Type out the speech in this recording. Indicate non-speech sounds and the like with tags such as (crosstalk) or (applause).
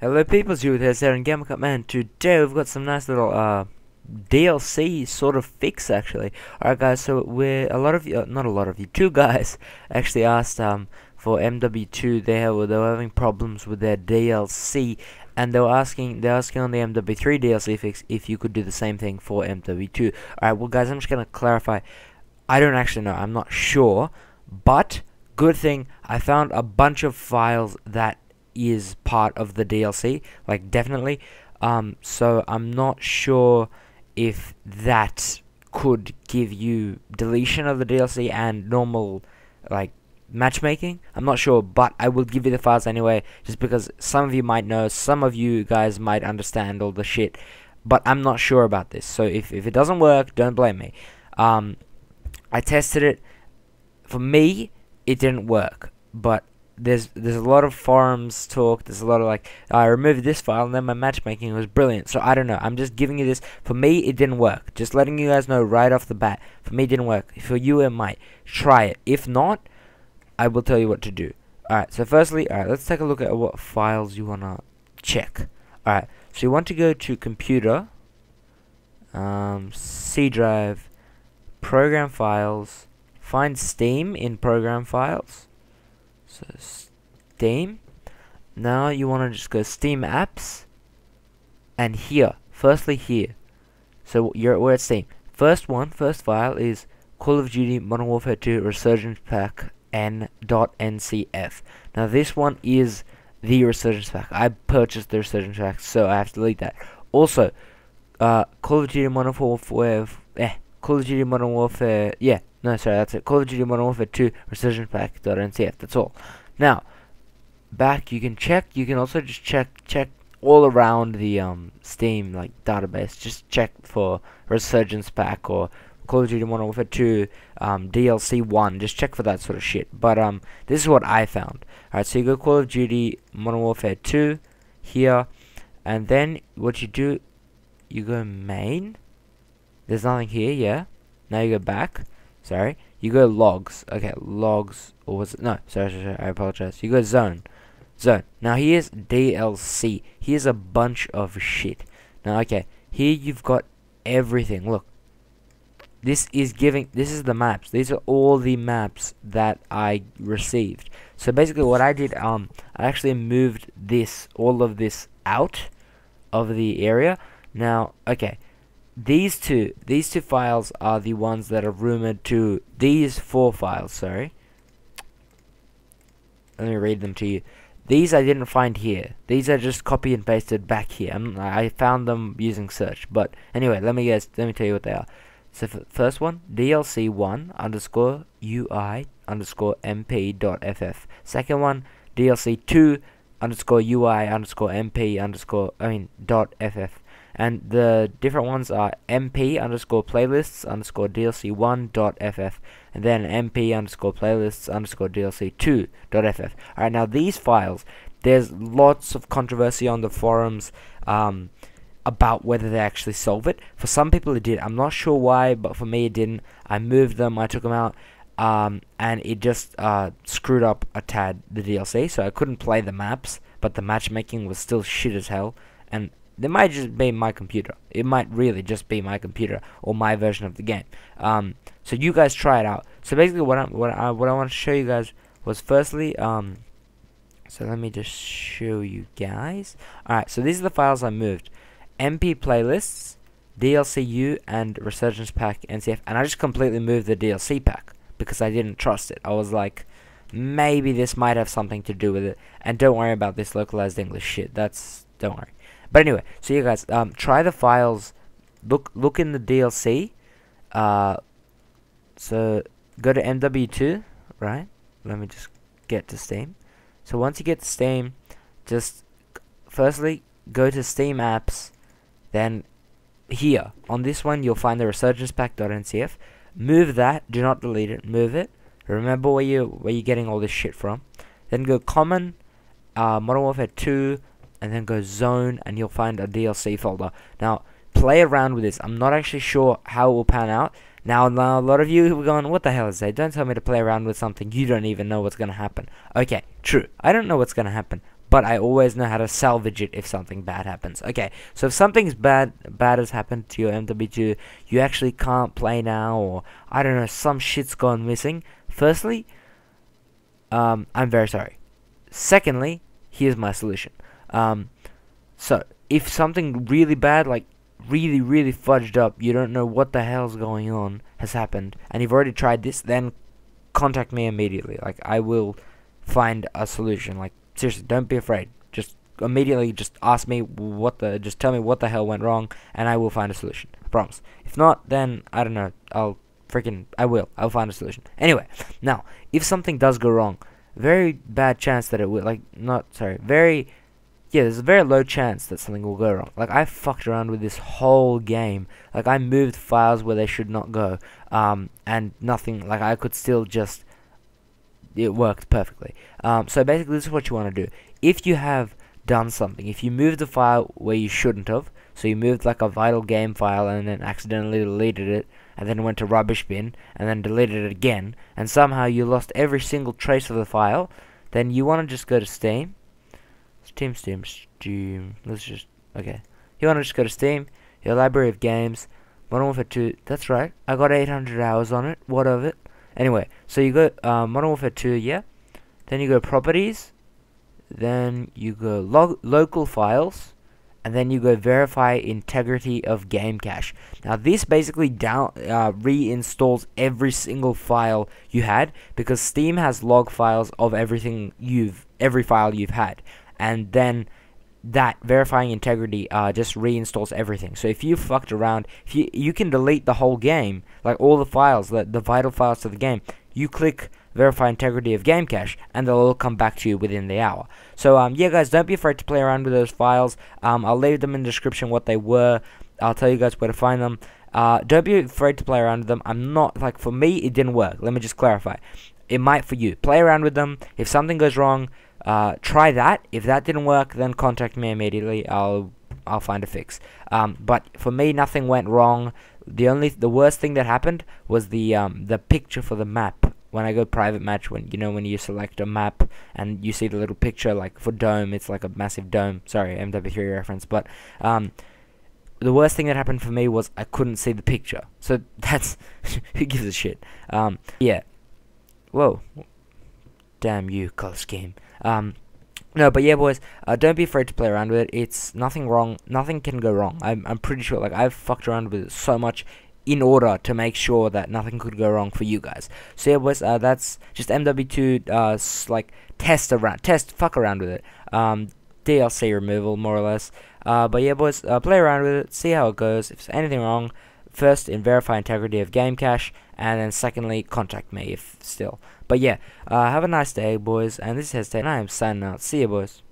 Hello peoples, you with us here, Sarah and GamerCut Man. Today we've got some nice little uh, DLC sort of fix actually. Alright guys, so we're, a lot of you, uh, not a lot of you, (laughs) two guys actually asked um, for MW2, they, have, they were having problems with their DLC and they were asking, they're asking on the MW3 DLC fix if you could do the same thing for MW2. Alright, well guys, I'm just gonna clarify, I don't actually know, I'm not sure, but good thing, I found a bunch of files that is part of the DLC, like definitely. Um, so I'm not sure if that could give you deletion of the DLC and normal like matchmaking. I'm not sure, but I will give you the files anyway, just because some of you might know, some of you guys might understand all the shit, but I'm not sure about this. So if if it doesn't work, don't blame me. Um, I tested it. For me, it didn't work, but there's there's a lot of forums talk. There's a lot of like I removed this file and then my matchmaking was brilliant. So I don't know. I'm just giving you this. For me, it didn't work. Just letting you guys know right off the bat. For me, it didn't work. For you, it might. Try it. If not, I will tell you what to do. Alright. So firstly, alright. Let's take a look at what files you wanna check. Alright. So you want to go to computer, um, C drive, program files, find Steam in program files so Steam. Now you want to just go Steam apps. And here. Firstly here. So you're we're at Steam. First one, first file is Call of Duty Modern Warfare 2 Resurgence Pack n.ncf. Now this one is the Resurgence Pack. I purchased the Resurgence Pack, so I have to delete that. Also, uh, Call of Duty Modern Warfare, eh, Call of Duty Modern Warfare, yeah, no, sorry, that's it. Call of Duty Modern Warfare 2 Resurgence Pack.ncf. That's all. Now, back you can check. You can also just check check all around the um Steam like database. Just check for Resurgence Pack or Call of Duty Modern Warfare 2 um, DLC 1. Just check for that sort of shit. But um, this is what I found. Alright, so you go Call of Duty Modern Warfare 2 here, and then what you do, you go main. There's nothing here, yeah. Now you go back sorry, you go logs. Okay, logs, or was it? No, sorry, sorry, sorry, I apologize. You go zone. Zone. Now here's DLC. Here's a bunch of shit. Now, okay, here you've got everything. Look, this is giving, this is the maps. These are all the maps that I received. So basically what I did, um, I actually moved this, all of this out of the area. Now, okay, these two these two files are the ones that are rumored to these four files sorry. Let me read them to you. These I didn't find here. These are just copy and pasted back here. I'm, I found them using search but anyway let me guess let me tell you what they are. So first one DLC1 underscore UI underscore MP dot FF second one DLC2 underscore UI underscore MP underscore I mean dot FF and the different ones are mp underscore playlists underscore dlc1 dot ff and then mp underscore playlists underscore dlc2 dot ff alright now these files there's lots of controversy on the forums um, about whether they actually solve it. For some people it did. I'm not sure why but for me it didn't. I moved them I took them out um, and it just uh, screwed up a tad the DLC so I couldn't play the maps but the matchmaking was still shit as hell. And it might just be my computer. It might really just be my computer or my version of the game. Um, so you guys try it out. So basically, what I what I what I want to show you guys was firstly, um, so let me just show you guys. All right, so these are the files I moved: MP playlists, DLCU, and Resurgence Pack NCF, and I just completely moved the DLC pack because I didn't trust it. I was like, maybe this might have something to do with it. And don't worry about this localized English shit. That's don't worry. But anyway, so you guys, um, try the files. Look, look in the DLC. Uh, so go to MW2, right? Let me just get to Steam. So once you get to Steam, just firstly go to Steam apps, then here on this one you'll find the Resurgence Pack.ncf. Move that. Do not delete it. Move it. Remember where you where you're getting all this shit from. Then go common, uh, Modern Warfare 2, and then go zone and you'll find a DLC folder. Now, play around with this. I'm not actually sure how it will pan out. Now, now a lot of you are going, what the hell is that? Don't tell me to play around with something you don't even know what's going to happen. Okay, true. I don't know what's going to happen. but I always know how to salvage it if something bad happens. Okay, so if something's bad bad has happened to your MW2, you actually can't play now, or I don't know, some shit's gone missing. Firstly, um, I'm very sorry. Secondly, here's my solution. Um, so if something really bad, like really, really fudged up, you don't know what the hell's going on, has happened, and you've already tried this, then contact me immediately. Like I will find a solution. Like seriously, don't be afraid. Just immediately just ask me what the just tell me what the hell went wrong and I will find a solution. I promise. If not, then I don't know. I'll freaking I will. I'll find a solution. Anyway, now, if something does go wrong, very bad chance that it will like not sorry, very yeah, there's a very low chance that something will go wrong. Like I fucked around with this whole game. Like I moved files where they should not go. Um and nothing like I could still just it worked perfectly. Um, so basically, this is what you want to do. If you have done something, if you moved a file where you shouldn't have, so you moved like a vital game file and then accidentally deleted it, and then went to rubbish bin, and then deleted it again, and somehow you lost every single trace of the file, then you want to just go to Steam. Steam, Steam, Steam. Let's just, okay. You want to just go to Steam, your library of games, Modern Warfare 2, that's right, I got 800 hours on it, what of it? Anyway, so you go uh, Modern Warfare 2, yeah. Then you go Properties. Then you go log Local Files. And then you go Verify Integrity of Game Cache. Now this basically down uh, reinstalls every single file you had because Steam has log files of everything you've every file you've had, and then that verifying integrity uh, just reinstalls everything. So if you fucked around, if you you can delete the whole game, like all the files, the the vital files to the game. You click verify integrity of game cache, and they'll all come back to you within the hour. So um, yeah, guys, don't be afraid to play around with those files. Um, I'll leave them in the description what they were. I'll tell you guys where to find them. Uh, don't be afraid to play around with them. I'm not like for me, it didn't work. Let me just clarify. It might for you. Play around with them. If something goes wrong, uh, try that. If that didn't work, then contact me immediately. I'll I'll find a fix. Um, but for me, nothing went wrong. The only the worst thing that happened was the um, the picture for the map. When I go private match, when you know when you select a map and you see the little picture like for dome, it's like a massive dome. Sorry, MW3 reference, but um, the worst thing that happened for me was I couldn't see the picture. So (laughs) that's (laughs) who gives a shit. Um, yeah. Whoa. Damn you, color scheme. Um, no, but yeah, boys, uh, don't be afraid to play around with it. It's nothing wrong. Nothing can go wrong. I'm, I'm pretty sure. Like I've fucked around with it so much in order to make sure that nothing could go wrong for you guys. So yeah, boys, uh, that's just MW2. Uh, like test around, test, fuck around with it. Um, DLC removal, more or less. Uh, but yeah, boys, uh, play around with it, see how it goes. If there's anything wrong, first in verify integrity of game cache, and then secondly contact me if still. But yeah, uh, have a nice day, boys, and this is Hesitate, and I am signing out. See you, boys.